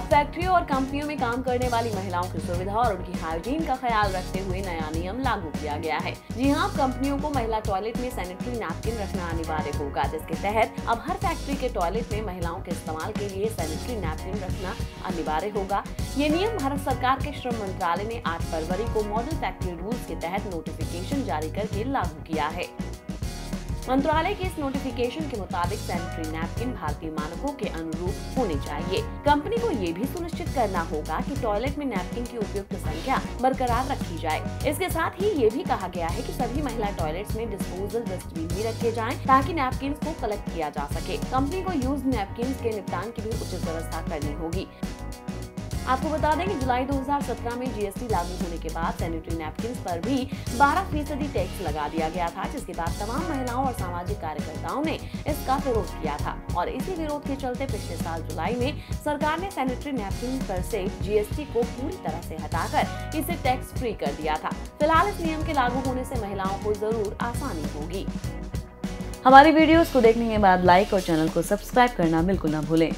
फैक्ट्रियों और कंपनियों में काम करने वाली महिलाओं की सुविधा और उनकी हाइजीन का ख्याल रखते हुए नया नियम लागू किया गया है। जी हाँ कंपनियों को महिला टॉयलेट में सैनिटरी नैपकिन रखना अनिवार्य होगा, जिसके तहत अब हर फैक्ट्री के टॉयलेट में महिलाओं के इस्तेमाल के लिए सैनिटरी नैपकिन रखना अनिवार्य होगा। ये नियम भारत सरकार के श्रम मंत्रालय ने आठ फरवरी को मॉडल फैक्ट्री रूल्स के तहत नोटिफिकेशन जारी करके लागू किया है। मंत्रालय के इस नोटिफिकेशन के मुताबिक सैनिटरी नैपकिन भारतीय मानकों के अनुरूप होने चाहिए। कंपनी को ये भी सुनिश्चित करना होगा कि टॉयलेट में नैपकिन की उपयुक्त संख्या बरकरार रखी जाए। इसके साथ ही ये भी कहा गया है कि सभी महिला टॉयलेट्स में डिस्पोजल डस्टबिन भी रखे जाएँ ताकि नैपकिन को कलेक्ट किया जा सके। कंपनी को यूज़ नैपकिन के निपटान की भी उचित व्यवस्था करनी होगी। आपको बता दें कि जुलाई 2017 में जीएसटी लागू होने के बाद सैनिटरी नैपकिन पर भी 12 फ़ीसदी टैक्स लगा दिया गया था, जिसके बाद तमाम महिलाओं और सामाजिक कार्यकर्ताओं ने इसका विरोध किया था। और इसी विरोध के चलते पिछले साल जुलाई में सरकार ने सैनिटरी नैपकिन पर से जीएसटी को पूरी तरह से हटाकर इसे टैक्स फ्री कर दिया था। फ़िलहाल इस नियम के लागू होने से महिलाओं को ज़रूर आसानी होगी। हमारी वीडियोस को देखने के बाद लाइक और चैनल को सब्सक्राइब करना बिल्कुल ना भूलें।